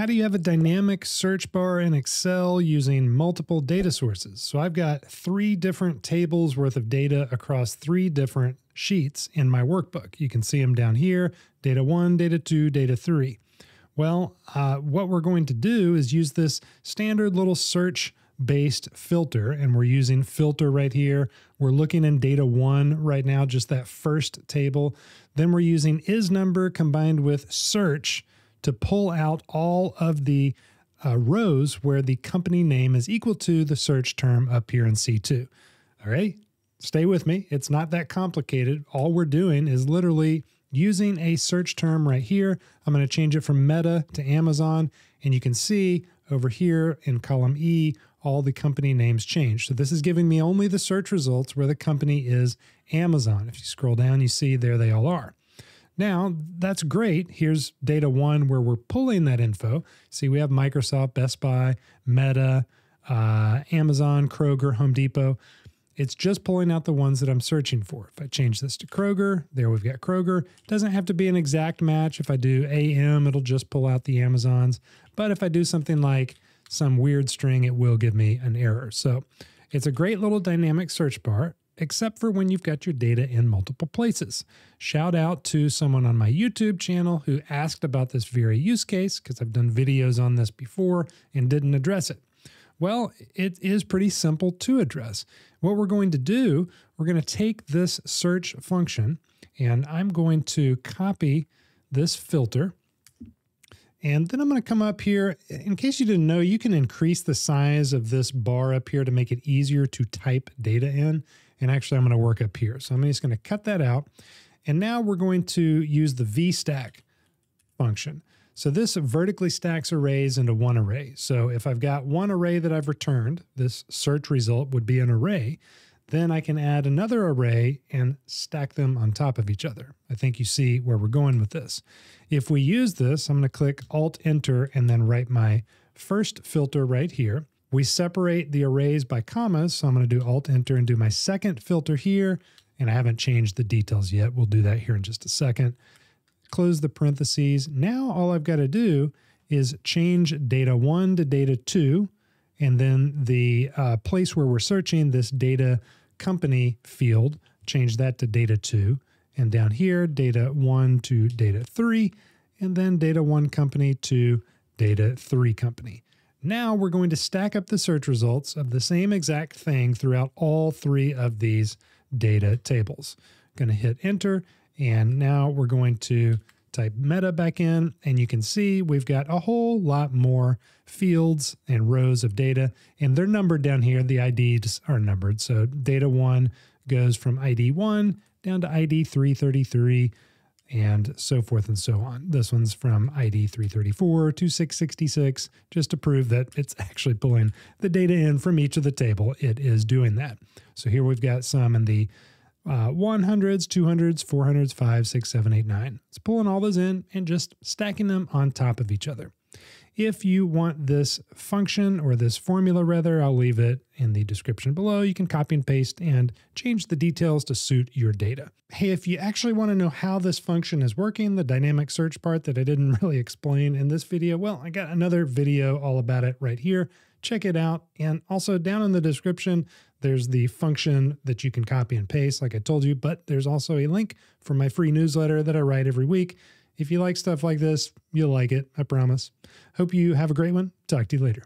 How do you have a dynamic search bar in Excel using multiple data sources? So I've got three different tables worth of data across three different sheets in my workbook. You can see them down here, data one, data two, data three. Well, uh, what we're going to do is use this standard little search based filter and we're using filter right here. We're looking in data one right now, just that first table. Then we're using is number combined with search to pull out all of the uh, rows where the company name is equal to the search term up here in C2. All right, stay with me. It's not that complicated. All we're doing is literally using a search term right here. I'm going to change it from Meta to Amazon. And you can see over here in column E, all the company names change. So this is giving me only the search results where the company is Amazon. If you scroll down, you see there they all are. Now, that's great. Here's data one where we're pulling that info. See, we have Microsoft, Best Buy, Meta, uh, Amazon, Kroger, Home Depot. It's just pulling out the ones that I'm searching for. If I change this to Kroger, there we've got Kroger. Doesn't have to be an exact match. If I do AM, it'll just pull out the Amazons. But if I do something like some weird string, it will give me an error. So it's a great little dynamic search bar except for when you've got your data in multiple places. Shout out to someone on my YouTube channel who asked about this very use case because I've done videos on this before and didn't address it. Well, it is pretty simple to address. What we're going to do, we're going to take this search function and I'm going to copy this filter and then I'm going to come up here. In case you didn't know, you can increase the size of this bar up here to make it easier to type data in. And actually, I'm going to work up here. So I'm just going to cut that out. And now we're going to use the VStack function. So this vertically stacks arrays into one array. So if I've got one array that I've returned, this search result would be an array. Then I can add another array and stack them on top of each other. I think you see where we're going with this. If we use this, I'm going to click Alt Enter and then write my first filter right here. We separate the arrays by commas, so I'm going to do Alt Enter and do my second filter here, and I haven't changed the details yet. We'll do that here in just a second. Close the parentheses. Now all I've got to do is change data 1 to data 2, and then the uh, place where we're searching this data company field, change that to data 2, and down here, data 1 to data 3, and then data 1 company to data 3 company. Now we're going to stack up the search results of the same exact thing throughout all three of these data tables. I'm Going to hit enter, and now we're going to type meta back in, and you can see we've got a whole lot more fields and rows of data, and they're numbered down here. The IDs are numbered. So data one goes from ID one down to ID 333 and so forth and so on. This one's from ID 334 to 666, just to prove that it's actually pulling the data in from each of the table. It is doing that. So here we've got some in the uh, 100s, 200s, 400s, 5, 6, 7, 8, 9. It's pulling all those in and just stacking them on top of each other. If you want this function or this formula rather, I'll leave it in the description below. You can copy and paste and change the details to suit your data. Hey, if you actually want to know how this function is working, the dynamic search part that I didn't really explain in this video, well, I got another video all about it right here. Check it out. And also down in the description, there's the function that you can copy and paste, like I told you, but there's also a link for my free newsletter that I write every week. If you like stuff like this, you'll like it, I promise. Hope you have a great one. Talk to you later.